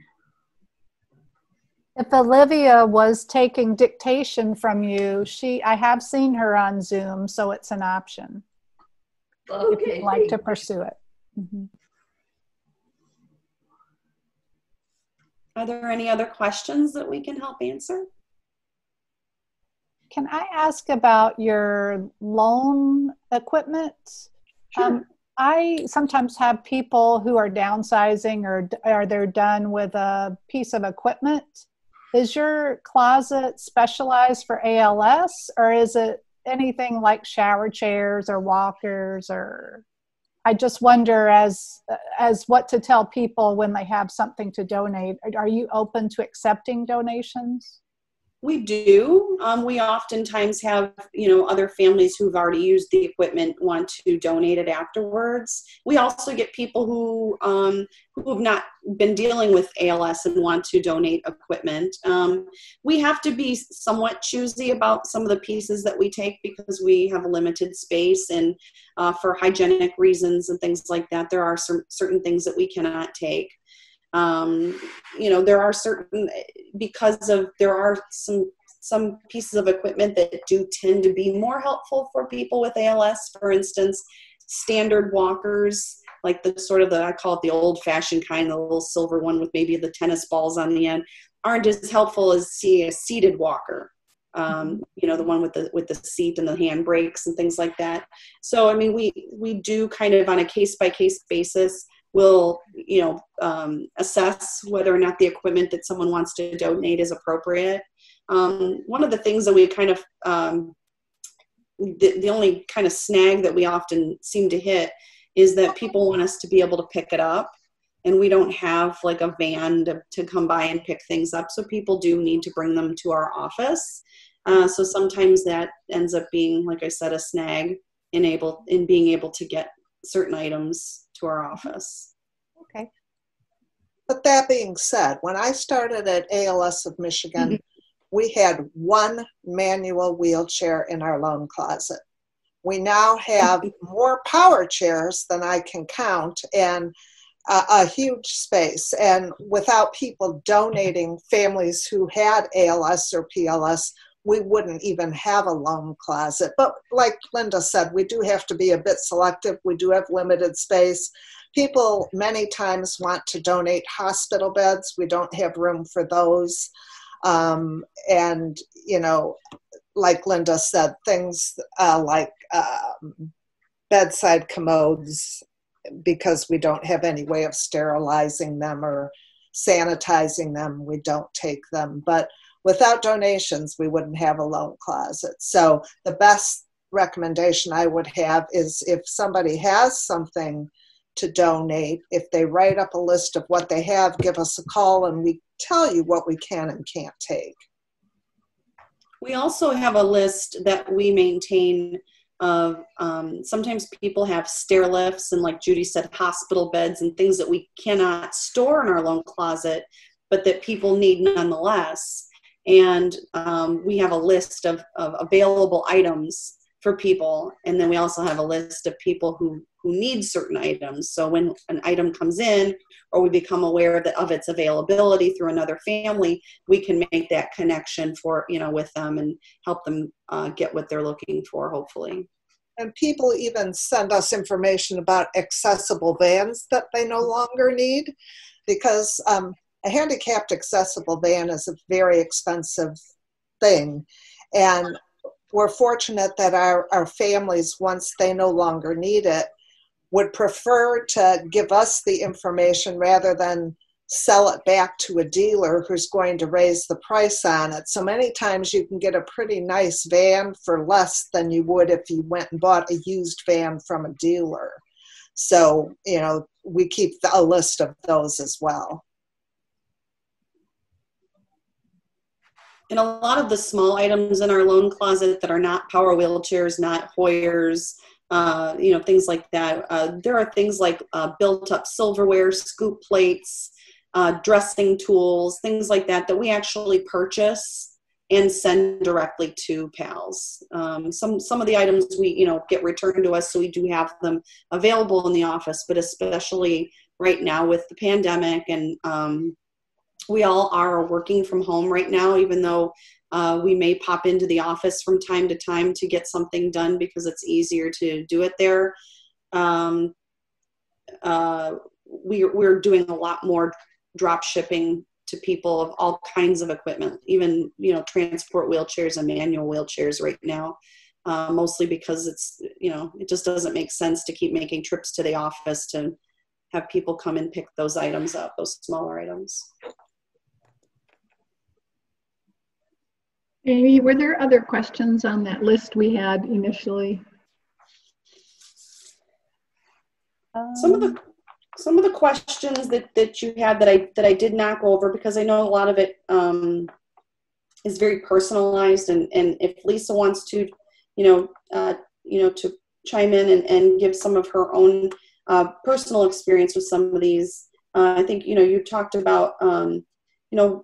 If Olivia was taking dictation from you, she I have seen her on Zoom, so it's an option if you'd like to pursue it. Mhm. Are there any other questions that we can help answer? Can I ask about your loan equipment? Um, I sometimes have people who are downsizing or are they're done with a piece of equipment. Is your closet specialized for ALS or is it anything like shower chairs or walkers or I just wonder as as what to tell people when they have something to donate. Are you open to accepting donations? We do. Um, we oftentimes have, you know, other families who've already used the equipment want to donate it afterwards. We also get people who um, who have not been dealing with ALS and want to donate equipment. Um, we have to be somewhat choosy about some of the pieces that we take because we have a limited space and uh, for hygienic reasons and things like that, there are some certain things that we cannot take um, you know there are certain because of there are some some pieces of equipment that do tend to be more helpful for people with als for instance standard walkers like the sort of the i call it the old fashioned kind the little silver one with maybe the tennis balls on the end aren't as helpful as see a seated walker. Um, you know the one with the with the seat and the hand brakes and things like that. So i mean we we do kind of on a case by case basis will you know um, assess whether or not the equipment that someone wants to donate is appropriate. Um, one of the things that we kind of um, the, the only kind of snag that we often seem to hit is that people want us to be able to pick it up. And we don't have like a van to, to come by and pick things up. So people do need to bring them to our office. Uh, so sometimes that ends up being like i said a snag in able in being able to get certain items to our office Okay. But that being said, when I started at ALS of Michigan, mm-hmm. we had one manual wheelchair in our loan closet. We now have more power chairs than I can count and a, a huge space. And without people donating, families who had ALS or PLS, we wouldn't even have a loan closet. But like Linda said, we do have to be a bit selective. We do have limited space people many times want to donate hospital beds. We don't have room for those. Um, and, you know, like Linda said, things uh, like um, bedside commodes, because we don't have any way of sterilizing them or sanitizing them, we don't take them. But without donations, we wouldn't have a loan closet. So the best recommendation I would have is if somebody has something to donate. If they write up a list of what they have, give us a call and we tell you what we can and can't take. We also have a list that we maintain of um, sometimes people have stair lifts and, like Judy said, hospital beds and things that we cannot store in our loan closet, but that people need nonetheless. And um, we have a list of, of available items for people. And then we also have a list of people who who need certain items. So when an item comes in or we become aware that of its availability through another family, we can make that connection for, you know, with them and help them uh, get what they're looking for, hopefully. And people even send us information about accessible vans that they no longer need because um, a handicapped accessible van is a very expensive thing. And we're fortunate that our, our families, once they no longer need it, would prefer to give us the information rather than sell it back to a dealer who's going to raise the price on it. So many times you can get a pretty nice van for less than you would if you went and bought a used van from a dealer. So, you know, we keep a list of those as well. And a lot of the small items in our loan closet that are not power wheelchairs, not Hoyers, uh, you know, things like that. Uh, there are things like uh, built up silverware, scoop plates, uh, dressing tools, things like that that we actually purchase and send directly to PALS. Um, some some of the items we you know get returned to us, so we do have them available in the office. But especially right now with the pandemic, and um, we all are working from home right now, even though uh, we may pop into the office from time to time to get something done because it's easier to do it there. Um, uh, we, we're doing a lot more drop shipping to people of all kinds of equipment, even you know transport wheelchairs and manual wheelchairs right now. Uh, mostly because it's you know it just doesn't make sense to keep making trips to the office to have people come and pick those items up, those smaller items. Amy, were there other questions on that list we had initially? Some of the some of the questions that, that you had that I that I did not go over because I know a lot of it um, is very personalized and, and if Lisa wants to, you know, uh, you know, to chime in and, and give some of her own uh, personal experience with some of these. Uh, I think you know you talked about um, you know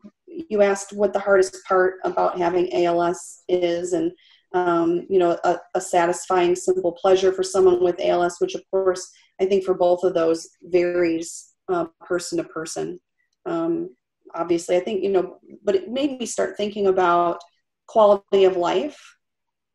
you asked what the hardest part about having ALS is and um, you know a, a satisfying simple pleasure for someone with ALS, which of course I think for both of those varies uh, person to person. Um, obviously, I think, you know, but it made me start thinking about quality of life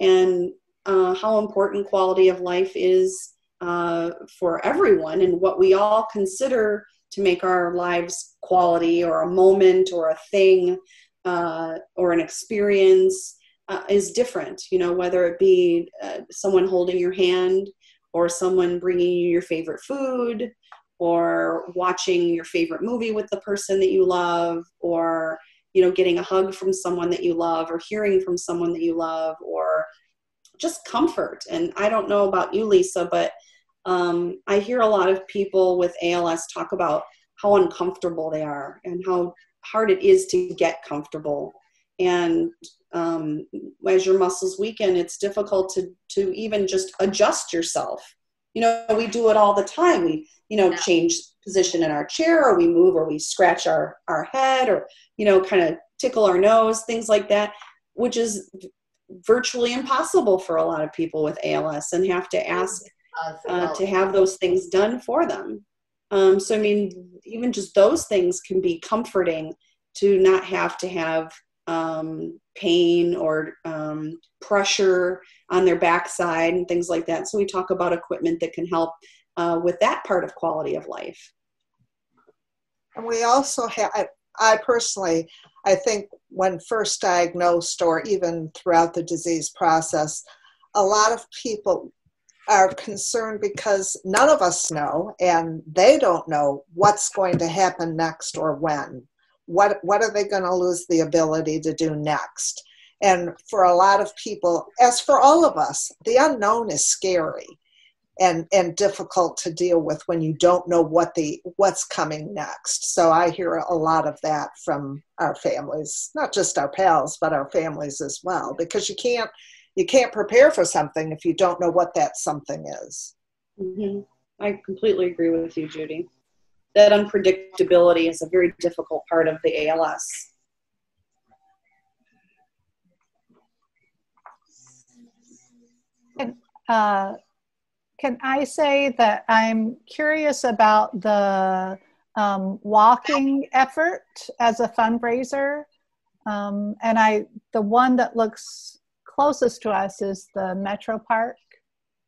and uh, how important quality of life is uh, for everyone and what we all consider to make our lives quality or a moment or a thing uh, or an experience uh, is different you know whether it be uh, someone holding your hand or someone bringing you your favorite food or watching your favorite movie with the person that you love or you know getting a hug from someone that you love or hearing from someone that you love or just comfort. And i don't know about you lisa but um, i hear a lot of people with als talk about how uncomfortable they are and how hard it is to get comfortable and um, as your muscles weaken, it's difficult to to even just adjust yourself. You know, we do it all the time. We, you know, yeah. change position in our chair, or we move, or we scratch our our head, or you know, kind of tickle our nose, things like that, which is virtually impossible for a lot of people with ALS, and have to ask uh, to have those things done for them. Um, so, I mean, even just those things can be comforting to not have to have um, pain or um, pressure on their backside and things like that. So we talk about equipment that can help uh, with that part of quality of life. And we also have, I, I personally, I think when first diagnosed or even throughout the disease process, a lot of people are concerned because none of us know and they don't know what's going to happen next or when. What what are they going to lose the ability to do next? And for a lot of people as for all of us the unknown is scary and and difficult to deal with when you don't know what the what's coming next. So i hear a lot of that from our families not just our pals but our families as well because you can't you can't prepare for something if you don't know what that something is mm-hmm. i completely agree with you judy that unpredictability is a very difficult part of the ALS. Can, uh, can I say that I'm curious about the um, walking effort as a fundraiser? Um, and I, the one that looks closest to us is the Metro Park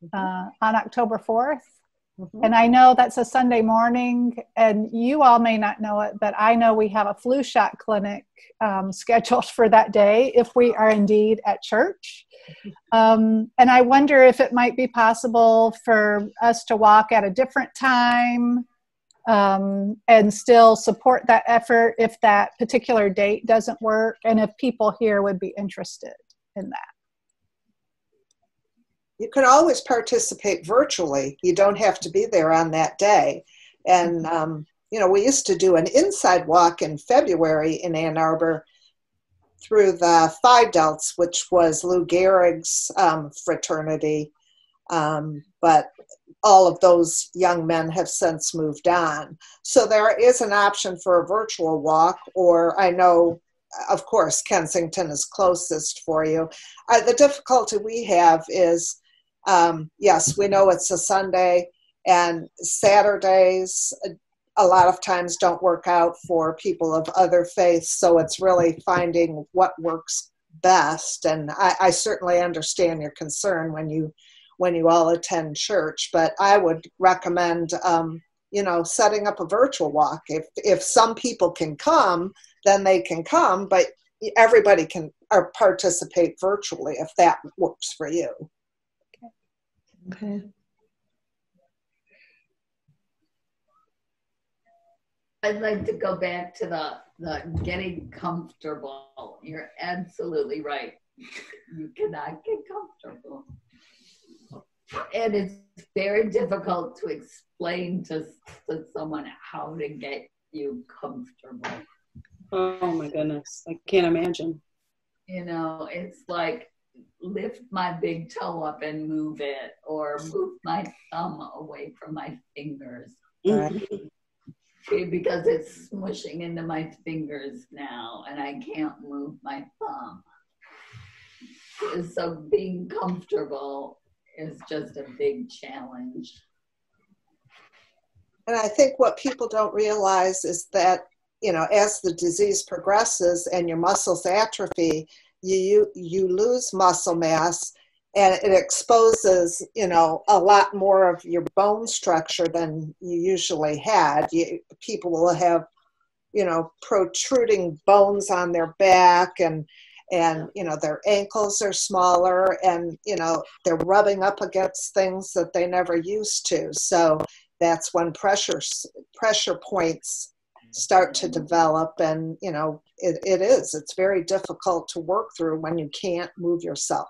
mm-hmm. uh, on October 4th. Mm-hmm. And I know that's a Sunday morning, and you all may not know it, but I know we have a flu shot clinic um, (laughs) scheduled for that day if we are indeed at church. (laughs) Um, and I wonder if it might be possible for us to walk at a different time um, and still support that effort if that particular date doesn't work, and if people here would be interested in that you can always participate virtually. You don't have to be there on that day. And, mm-hmm. um, you know, we used to do an inside walk in February in Ann Arbor through the Phi Delts, which was Lou Gehrig's um, fraternity. Um, but all of those young men have since moved on. So there is an option for a virtual walk, or I know of course, Kensington is closest for you. Uh, the difficulty we have is, um, yes, we know it's a Sunday, and Saturdays a lot of times don't work out for people of other faiths. So it's really finding what works best. And I, I certainly understand your concern when you when you all attend church, but I would recommend. Um, you know setting up a virtual walk if if some people can come then they can come but everybody can or participate virtually if that works for you Okay. I'd like to go back to the, the getting comfortable. You're absolutely right. (laughs) You cannot get comfortable. And it's very difficult to explain to, to someone how to get you comfortable. Oh my goodness. I can't imagine. You know, it's like lift my big toe up and move it, or move my thumb away from my fingers. Mhm. because it's smushing into my fingers now and I can't move my thumb. So being comfortable is just a big challenge. And I think what people don't realize is that, you know, as the disease progresses and your muscles atrophy, you, you, lose muscle mass and it exposes, you know, a lot more of your bone structure than you usually had. You, people will have, you know, protruding bones on their back and, and you know their ankles are smaller and you know they're rubbing up against things that they never used to so that's when pressure pressure points start to develop and you know it, it is it's very difficult to work through when you can't move yourself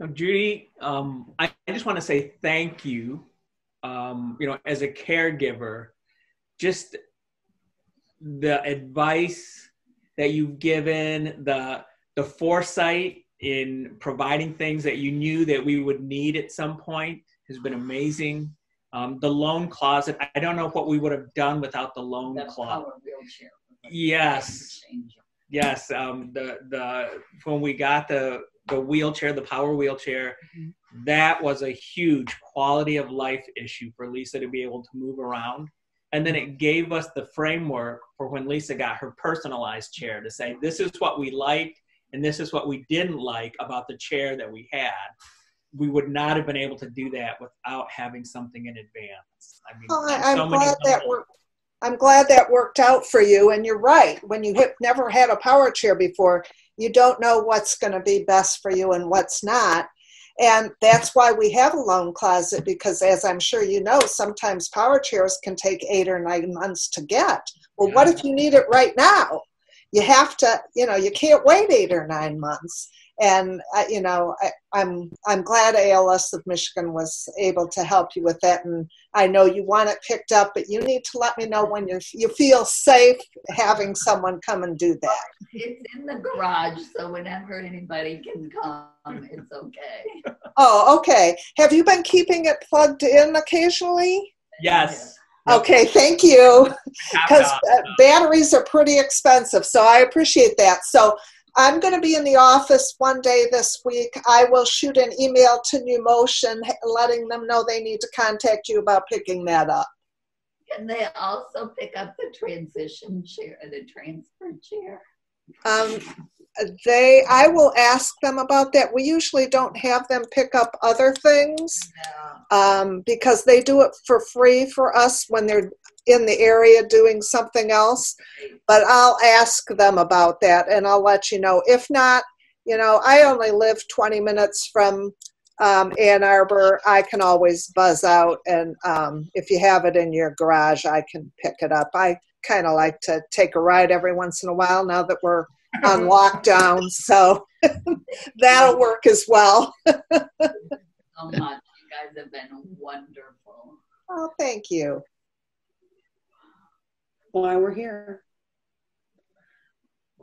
Now, Judy, um, I, I just want to say thank you. Um, you know, as a caregiver, just the advice that you've given, the the foresight in providing things that you knew that we would need at some point has been amazing. Um, the loan closet, I don't know what we would have done without the loan The closet. wheelchair. Yes, yes. Um, the the when we got the the wheelchair, the power wheelchair, that was a huge quality of life issue for Lisa to be able to move around. And then it gave us the framework for when Lisa got her personalized chair to say, this is what we liked and this is what we didn't like about the chair that we had. We would not have been able to do that without having something in advance. i mean well, I, i'm so many glad that worked. I'm glad that worked out for you. And you're right. When you have never had a power chair before, you don't know what's going to be best for you and what's not. And that's why we have a loan closet because, as I'm sure you know, sometimes power chairs can take eight or nine months to get. Well, what if you need it right now? You have to, you know, you can't wait eight or nine months. And uh, you know, I, I'm I'm glad ALS of Michigan was able to help you with that. And I know you want it picked up, but you need to let me know when you you feel safe having someone come and do that. It's in the garage, so whenever anybody can come, it's okay. Oh, okay. Have you been keeping it plugged in occasionally? Yes. Okay, thank you. Because that. batteries are pretty expensive, so I appreciate that. So I'm going to be in the office one day this week. I will shoot an email to Numotion letting them know they need to contact you about picking that up. Can they also pick up the transition chair, the transfer chair? Um, they, I will ask them about that. We usually don't have them pick up other things. Um, because they do it for free for us when they're in the area doing something else. But I'll ask them about that and I'll let you know. If not, you know, I only live 20 minutes from um, Ann Arbor. I can always buzz out, and um, if you have it in your garage, I can pick it up. I kind of like to take a ride every once in a while now that we're on lockdown, so (laughs) that'll work as well. (laughs) so much. You guys have been wonderful. Oh, thank you. Why we're here.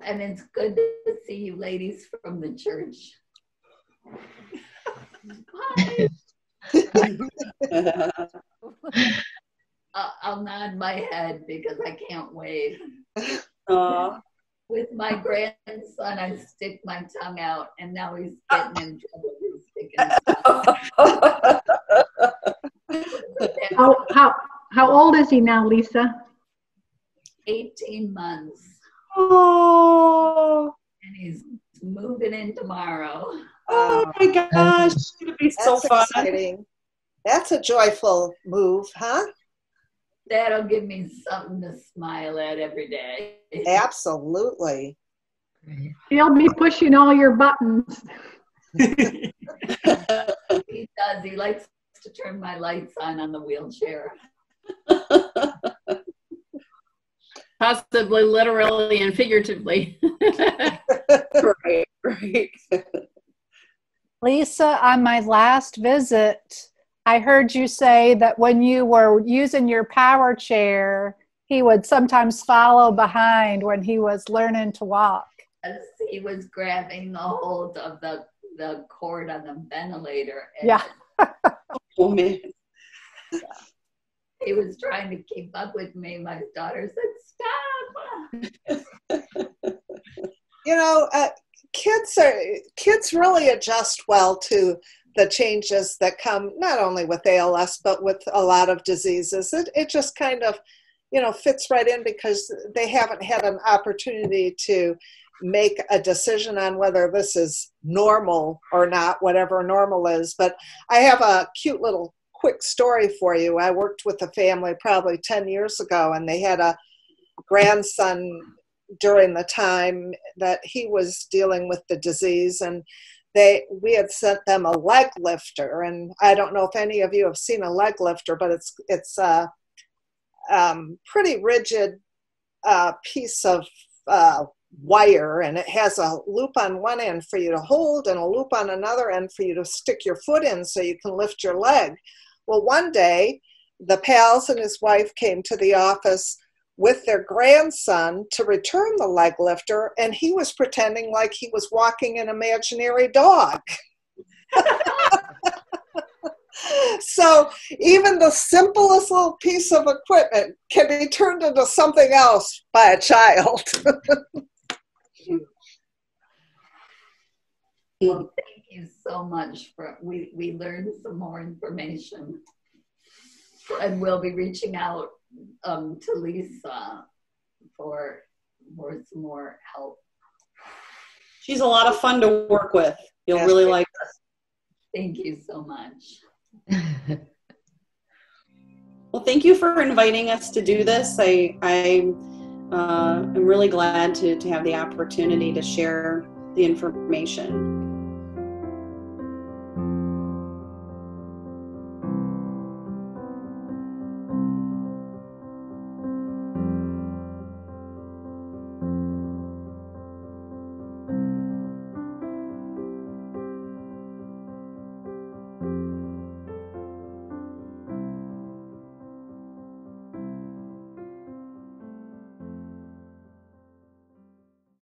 And it's good to see you ladies from the church. (laughs) Hi. I'll, I'll nod my head because I can't wait. Aw. With my grandson, I stick my tongue out, and now he's (laughs) getting in trouble for sticking his tongue. (laughs) How, how, how old is he now, Lisa? 18 months, oh, and he's moving in tomorrow. oh my gosh, it's gonna be so That's fun. exciting. That's a joyful move, huh? That'll give me something to smile at every day. Absolutely. (laughs) He'll be pushing all your buttons. He does. He likes to turn my lights on on the wheelchair. (laughs) Possibly literally and figuratively. (laughs) right, right. Lisa, on my last visit, I heard you say that when you were using your power chair, he would sometimes follow behind when he was learning to walk. As he was grabbing the hold of the, the cord on the ventilator. and Yeah. (laughs) Oh man. He was trying to keep up with me. My daughter said, Stop. (laughs) You know, uh, kids are kids really adjust well to the changes that come not only with ALS but with a lot of diseases. It it just kind of, you know, fits right in because they haven't had an opportunity to make a decision on whether this is normal or not, whatever normal is. But I have a cute little quick story for you. I worked with a family probably 10 years ago, and they had a grandson during the time that he was dealing with the disease. And they we had sent them a leg lifter. And I don't know if any of you have seen a leg lifter, but it's it's a um, pretty rigid uh, piece of uh, wire and it has a loop on one end for you to hold and a loop on another end for you to stick your foot in so you can lift your leg. Well, one day the PALS and his wife came to the office with their grandson to return the leg lifter and he was pretending like he was walking an imaginary dog. (laughs) so even the simplest little piece of equipment can be turned into something else by a child. Well, (laughs) thank you so much for we we learned some more information, and we'll be reaching out um, to Lisa for for some more help. She's a lot of fun to work with. You'll Yes, really like Thank you so much. (laughs) Well, thank you for inviting us to do this. I, I uh, am really glad to, to have the opportunity to share the information.